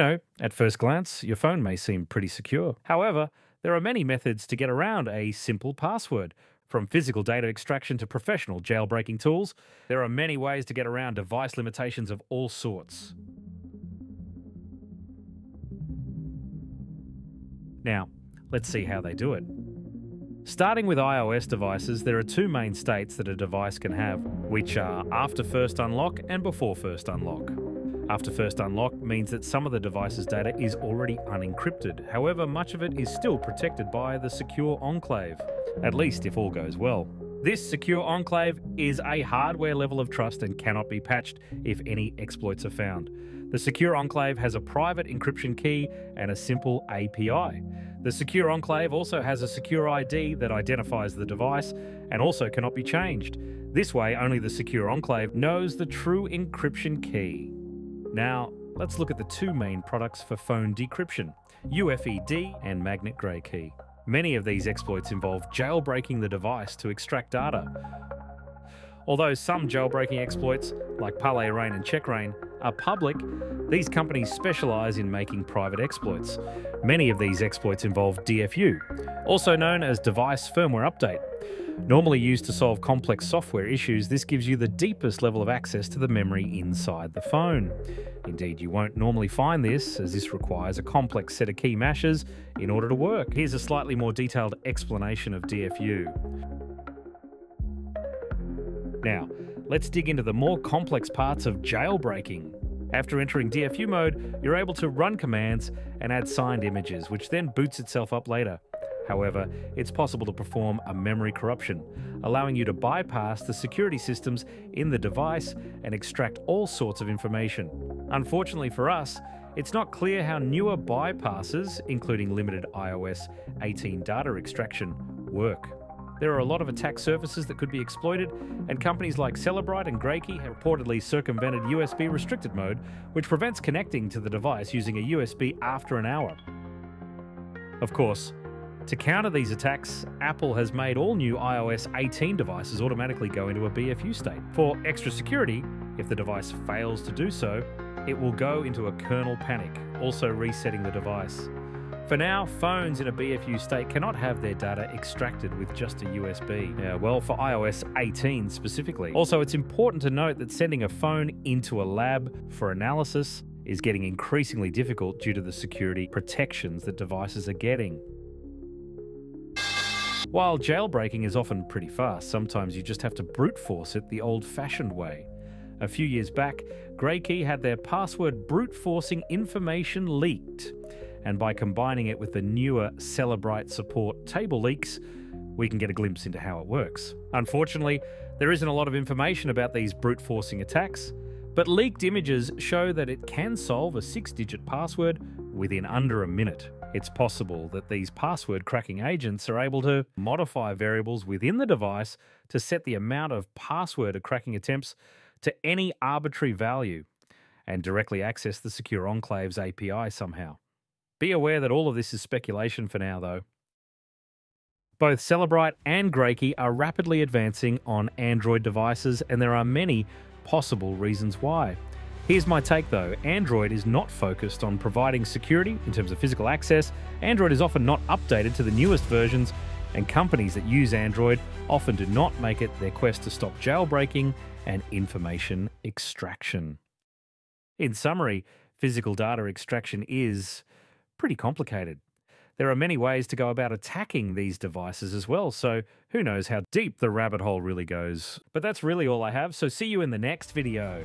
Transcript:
know, at first glance, your phone may seem pretty secure. However, there are many methods to get around a simple password. From physical data extraction to professional jailbreaking tools, there are many ways to get around device limitations of all sorts. Now, let's see how they do it. Starting with iOS devices, there are two main states that a device can have, which are after first unlock and before first unlock. After first unlock means that some of the device's data is already unencrypted, however, much of it is still protected by the secure enclave, at least if all goes well. This secure enclave is a hardware level of trust and cannot be patched if any exploits are found. The Secure Enclave has a private encryption key and a simple API. The Secure Enclave also has a secure ID that identifies the device and also cannot be changed. This way, only the Secure Enclave knows the true encryption key. Now, let's look at the two main products for phone decryption UFED and Magnet Graykey. Many of these exploits involve jailbreaking the device to extract data. Although some jailbreaking exploits, like palera1n and checkra1n, are public, these companies specialize in making private exploits. Many of these exploits involve DFU, also known as Device Firmware Update. Normally used to solve complex software issues, this gives you the deepest level of access to the memory inside the phone. Indeed, you won't normally find this, as this requires a complex set of key mashes in order to work. Here's a slightly more detailed explanation of DFU. Now, let's dig into the more complex parts of jailbreaking. After entering DFU mode, you're able to run commands and add signed images, which then boots itself up later. However, it's possible to perform a memory corruption, allowing you to bypass the security systems in the device and extract all sorts of information. Unfortunately for us, it's not clear how newer bypasses, including limited iOS 18 data extraction, work. There are a lot of attack surfaces that could be exploited, and companies like Cellebrite and Graykey have reportedly circumvented USB restricted mode, which prevents connecting to the device using a USB after an hour. Of course, to counter these attacks, Apple has made all new iOS 18 devices automatically go into a BFU state. For extra security, if the device fails to do so, it will go into a kernel panic, also resetting the device. For now, phones in a BFU state cannot have their data extracted with just a USB. Yeah, well, for iOS 18 specifically. Also, it's important to note that sending a phone into a lab for analysis is getting increasingly difficult due to the security protections that devices are getting. While jailbreaking is often pretty fast, sometimes you just have to brute force it the old fashioned way. A few years back, Graykey had their password brute forcing information leaked and by combining it with the newer Cellebrite support table leaks, we can get a glimpse into how it works. Unfortunately, there isn't a lot of information about these brute forcing attacks, but leaked images show that it can solve a six digit password within under a minute. It's possible that these password cracking agents are able to modify variables within the device to set the amount of password cracking attempts to any arbitrary value and directly access the Secure Enclave's API somehow. Be aware that all of this is speculation for now, though. Both Cellebrite and Graykey are rapidly advancing on Android devices, and there are many possible reasons why. Here's my take though Android is not focused on providing security in terms of physical access. Android is often not updated to the newest versions, and companies that use Android often do not make it their quest to stop jailbreaking and information extraction. In summary, physical data extraction is pretty complicated. There are many ways to go about attacking these devices as well, so who knows how deep the rabbit hole really goes. But that's really all I have, so see you in the next video.